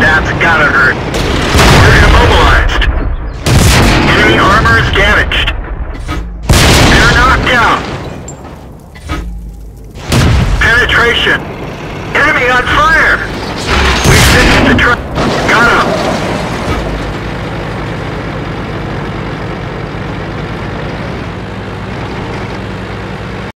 That's gotta hurt. We're immobilized. Enemy armor is damaged. They're knocked down. Penetration. Enemy on fire!